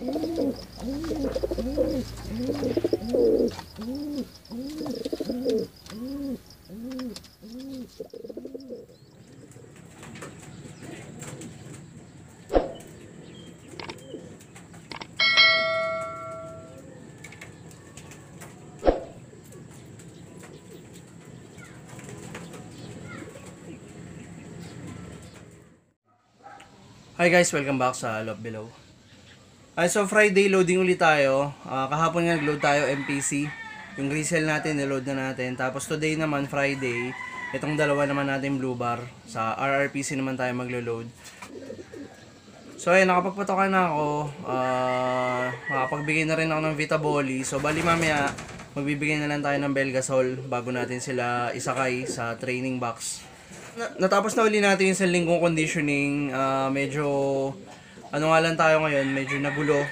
Hi guys, welcome back sa Love Below. Ay, so Friday loading ulit tayo. Ah, kahapon nga nag-load tayo MPC. Yung resell natin, niload na natin. Tapos today naman, Friday, itong dalawa naman natin blue bar. Sa RRPC naman tayo maglo-load. So ayun, nakapagpatokan na ako. Ah, makapagbigay na rin ako ng Vitaboli. So bali mamaya, magbibigay na lang tayo ng Belgasol bago natin sila isakay sa training box. Na- natapos na uli natin yung sa linggong conditioning. Ah, medyo, ano nga lang tayo ngayon, medyo nagulo.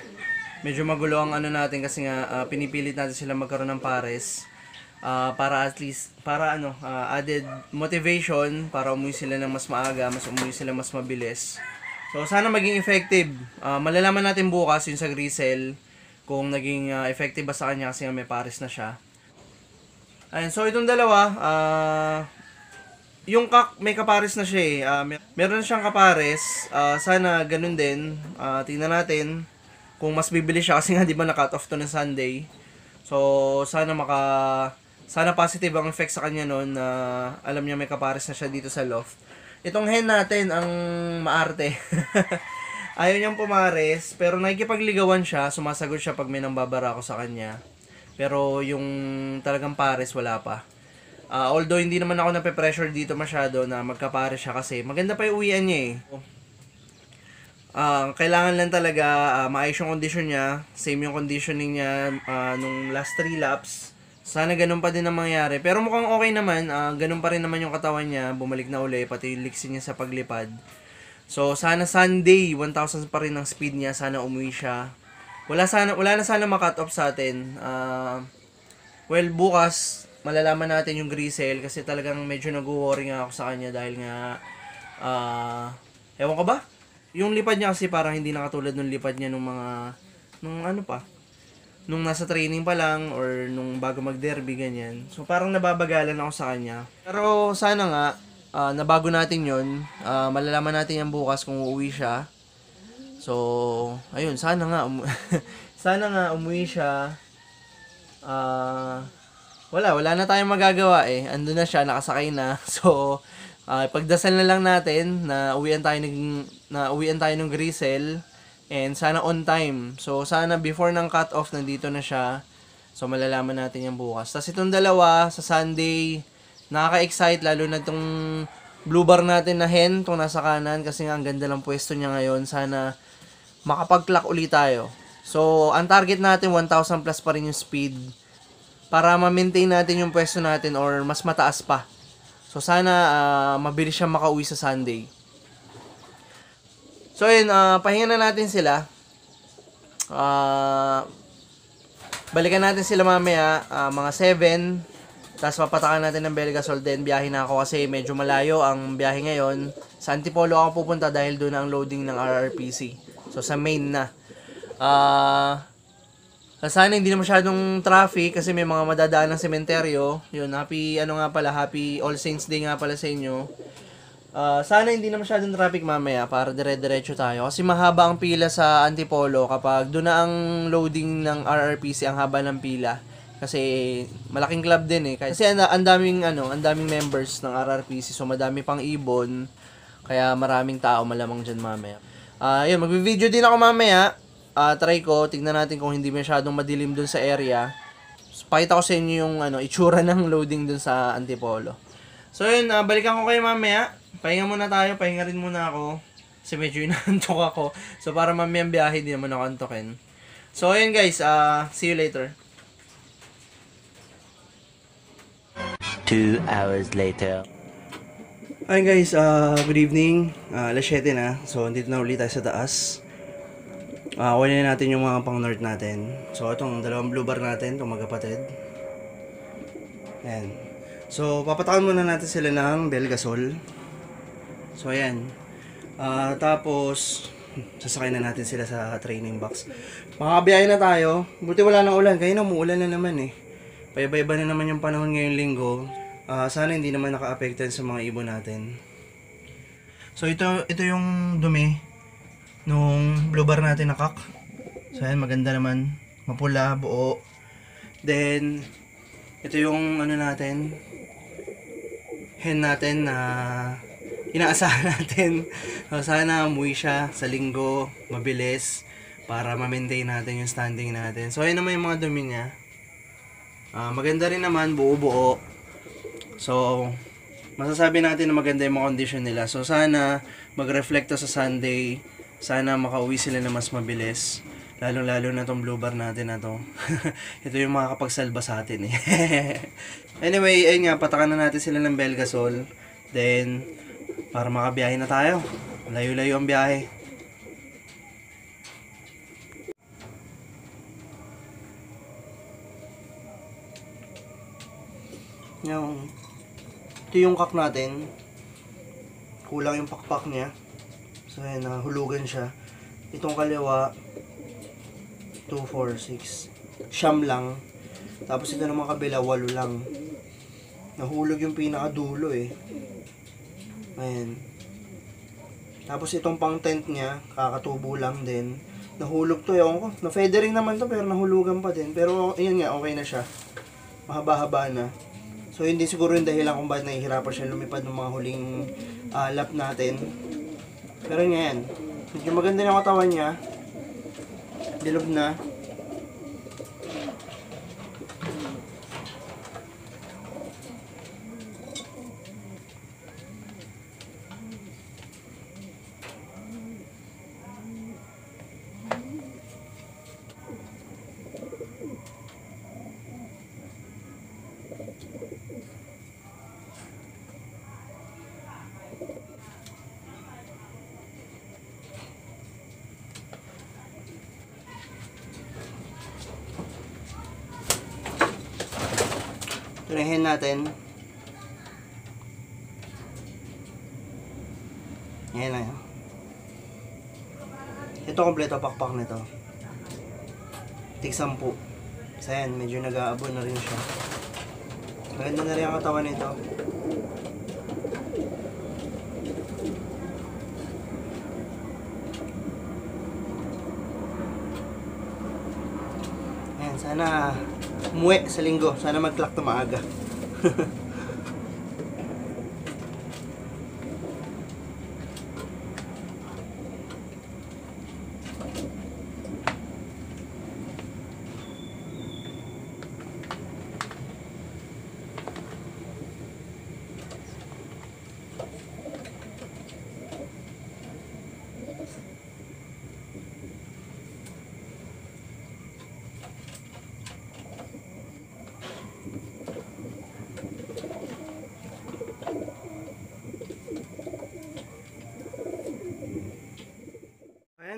Medyo magulo ang ano natin kasi nga ah, pinipilit natin sila magkaroon ng pares. Ah, para at least, para ano, ah, added motivation para umuwi sila ng mas maaga, mas umuwi sila mas mabilis. So, sana maging effective. Ah, malalaman natin bukas yung sa Grisel kung naging ah, effective ba sa kanya kasi nga may pares na siya. Ayun, so itong dalawa, ah, yung kak, may kapares na siya eh. Ah, mer- meron siyang kapares. Ah, sana ganun din. Ah, tingnan natin kung mas bibili siya kasi nga di ba na-cut off to ng Sunday. So, sana maka sana positive ang effect sa kanya noon na alam niya may kapares na siya dito sa loft. Itong hen natin ang maarte. Ayaw niyang pumares, pero nakikipagligawan siya, sumasagot siya pag may nambabara ako sa kanya. Pero yung talagang pares wala pa. Ah, although hindi naman ako nape-pressure dito masyado na magkapare siya kasi maganda pa yung uwian niya eh. Ah, kailangan lang talaga ah, maayos yung condition niya, same yung conditioning niya ah, nung last 3 laps. Sana ganun pa din ang mangyari. Pero mukhang okay naman, ah, ganun pa rin naman yung katawan niya, bumalik na uli, pati yung liksi niya sa paglipad. So, sana Sunday, 1,000 pa rin ang speed niya, sana umuwi siya. Wala sana wala na sana ma-cut off sa atin. Ah, well, bukas malalaman natin yung Grisel kasi talagang medyo nag-worry nga ako sa kanya dahil nga ah ewan ko ba? Yung lipad niya kasi parang hindi na katulad nung lipad niya nung mga nung ano pa nung nasa training pa lang or nung bago mag-derby ganyan. So parang nababagalan ako sa kanya. Pero sana nga ah, nabago natin 'yon. Ah, malalaman natin yan bukas kung uuwi siya. So, ayun, sana nga umu- sana nga umuwi siya. Ah, wala, wala na tayong magagawa eh. Ando na siya, nakasakay na. So, ah, pagdasal na lang natin na uwian tayo ng na uwian tayo ng Grisel and sana on time. So, sana before ng cut off nandito na siya. So, malalaman natin yan bukas. Tapos itong dalawa sa Sunday, nakaka-excite lalo na itong blue bar natin na hen, itong nasa kanan kasi nga ang ganda ng pwesto niya ngayon. Sana makapag-clock ulit tayo. So, ang target natin 1,000 plus pa rin yung speed para ma-maintain natin yung pwesto natin or mas mataas pa. So sana ah, mabilis siya makauwi sa Sunday. So yun, ah, pahinga na natin sila. Ah, balikan natin sila mamaya, ah, mga 7. Tapos papatakan natin ng Belgasol din. Biyahe na ako kasi medyo malayo ang biyahe ngayon. Sa Antipolo ako pupunta dahil doon ang loading ng RRPC. So sa main na. Ah, sana hindi na masyadong traffic kasi may mga madadaan ng sementeryo. Yun, happy, ano nga pala, happy All Saints Day nga pala sa inyo. Ah, sana hindi na masyadong traffic mamaya para dire-diretso tayo. Kasi mahaba ang pila sa Antipolo kapag doon na ang loading ng RRPC, ang haba ng pila. Kasi malaking club din eh. Kasi ang, ang daming ano, ang daming members ng RRPC so madami pang ibon. Kaya maraming tao malamang diyan mamaya. Ah, yun, magvi-video din ako mamaya. Ah, try ko, tignan natin kung hindi masyadong madilim dun sa area. Pakita ko sa inyo yung ano, itsura ng loading dun sa Antipolo. So yun, ah, balikan ko kayo mamaya. Pahinga muna tayo, pahinga rin muna ako. Kasi medyo inaantok ako. So para mamaya ang biyahe, di naman ako antokin. So ayun guys, ah, see you later. Two hours later. Hi guys, uh, good evening. Uh, alas 7 na. So, dito na ulit tayo sa taas. Uh, kunin na natin yung mga pang north natin. So, itong dalawang blue bar natin, itong magkapatid. Ayan. So, papatakan muna natin sila ng Belgasol. So, ayan. Uh, tapos, sasakay na natin sila sa training box. Makakabiyahe na tayo. Buti wala nang ulan. Kaya na umuulan na naman eh. Paiba-iba na naman yung panahon ngayong linggo. Ah, sana hindi naman naka-affected sa mga ibon natin. So ito ito yung dumi nung blue bar natin na kak. So ayan, maganda naman. Mapula, buo. Then, ito yung ano natin, hen natin na inaasahan natin. So, sana umuwi siya sa linggo, mabilis, para ma-maintain natin yung standing natin. So, ayun naman yung mga dumi niya. Ah, maganda rin naman, buo-buo. So, masasabi natin na maganda yung mga condition nila. So, sana mag-reflect to sa Sunday. Sana makauwi sila na mas mabilis. Lalo-lalo na tong blue bar natin na to. Ito yung makakapagsalba sa atin eh. anyway, ayun nga, patakan na natin sila ng Belgasol. Then, para makabiyahe na tayo. Layo-layo ang biyahe. Yung, ito yung kak natin. Kulang yung pakpak niya. So, ayan, nahulugan siya. Itong kaliwa, 2, 4, 6. Siyam lang. Tapos ito naman kabila, walo lang. Nahulog yung pinakadulo eh. Ayan. Tapos itong pang tent niya, kakatubo lang din. Nahulog to, ewan ko. Na-feathering naman to, pero nahulugan pa din. Pero, ayun nga, okay na siya. Mahaba-haba na. So, hindi siguro yung dahilan kung bakit nahihirapan siya lumipad ng mga huling ah, lap natin. Pero yan. Medyo maganda yung katawan niya. Dilob na. Rehin natin. Ayan na yun. Ito kompleto pakpak nito. Tig 10. Sa yan, medyo nag-aabon na rin siya. Maganda na rin ang katawan nito. Ayan, sana umuwi sa linggo. Sana mag-clock to maaga.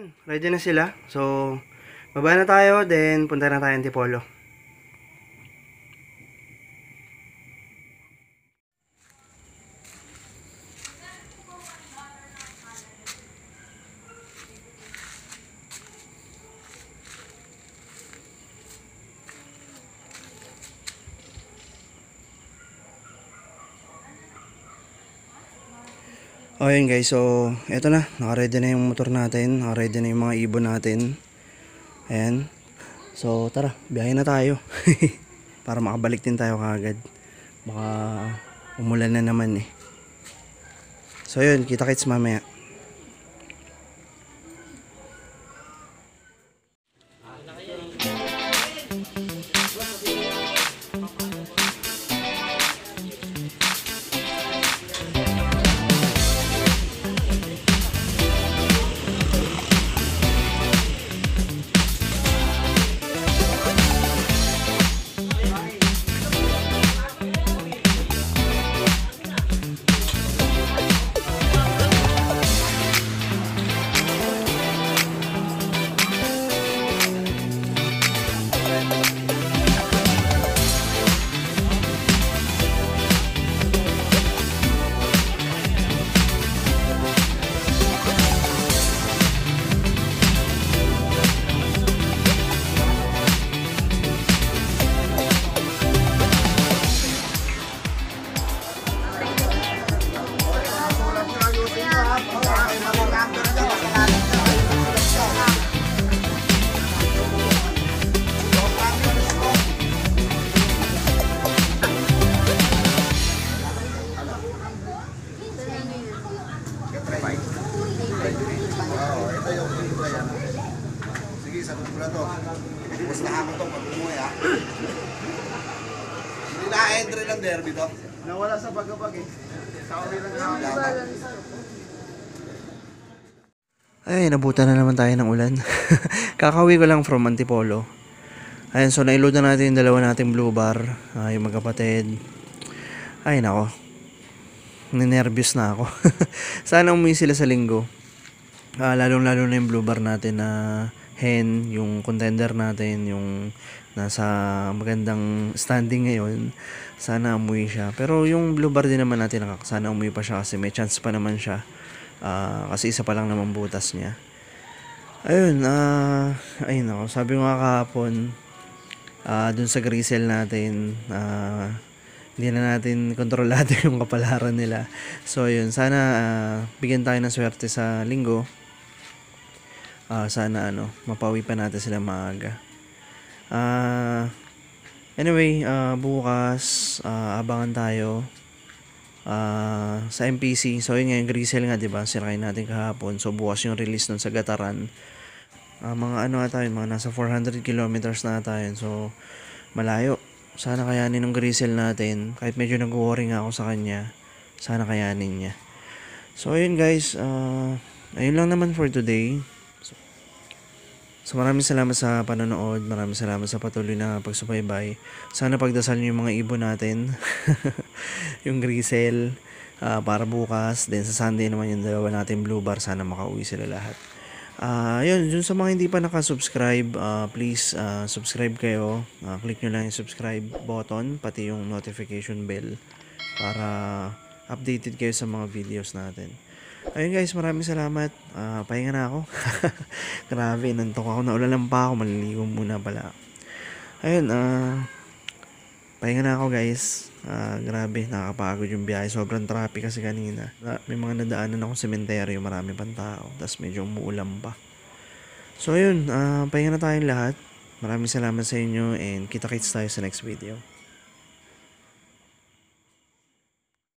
Ayan, ready na sila. So, baba na tayo, then punta na tayo O guys, so eto na, nakaready na yung motor natin, nakaready na yung mga ibon natin. Ayan. So tara, biyahe na tayo. Para makabalik din tayo kagad. Baka umulan na naman eh. So yun, kita-kits mamaya. Pustahan ko to pag umuwi ha. Hindi na-entry ng derby to. Nawala sa bagabag eh. Sa uli lang na. Ay, nabutan na naman tayo ng ulan. Kakawi ko lang from Antipolo. Ayun, so naiload na natin yung dalawa nating blue bar. Ah, yung magkapatid. Ay, nako. Ninervyos na ako. Sana umuwi sila sa linggo. Ah, lalong-lalo na yung blue bar natin na hen, yung contender natin, yung nasa magandang standing ngayon. Sana umuwi siya. Pero yung blue bar din naman natin, sana umuwi pa siya kasi may chance pa naman siya. Ah, kasi isa pa lang naman butas niya. Ayun, ah, ayun ako. Sabi ko nga kahapon, ah, dun sa grisel natin, ah, hindi na natin kontrolado yung kapalaran nila. So, yun, sana ah, bigyan tayo ng swerte sa linggo. Ah, sana ano, mapawi pa natin sila maaga. Ah, anyway, ah, bukas, ah, abangan tayo ah, sa MPC. So, yun nga, yung Grisel nga, di ba? Sirain natin kahapon. So, bukas yung release nun sa Gataran. Ah, mga ano ata yun, mga nasa 400 kilometers na ata yun. So, malayo. Sana kayanin ng Grisel natin. Kahit medyo nag-worry nga ako sa kanya. Sana kayanin niya. So, ayun guys. ah, ayun lang naman for today. So maraming salamat sa panonood, maraming salamat sa patuloy na pagsubaybay. Sana pagdasal niyo yung mga ibon natin. yung grisel ah, para bukas, then sa Sunday naman yung dalawa natin blue bar, sana makauwi sila lahat. Ah, yun, yun sa mga hindi pa nakasubscribe, ah, please ah, subscribe kayo. Ah, click nyo lang yung subscribe button, pati yung notification bell para updated kayo sa mga videos natin. Ayun guys, maraming salamat. Ah, pahinga na ako. Grabe, nantok ako. Naulalan pa ako. Maliligo muna pala. Ayun, ah... pahinga na ako guys. Ah, grabe, nakakapagod yung biyahe. Sobrang traffic kasi kanina. Na- May mga nadaanan akong sementeryo. Marami pang tao. Tapos medyo umuulan pa. So ayun, ah, pahinga na tayong lahat. Maraming salamat sa inyo and kita-kits tayo sa next video.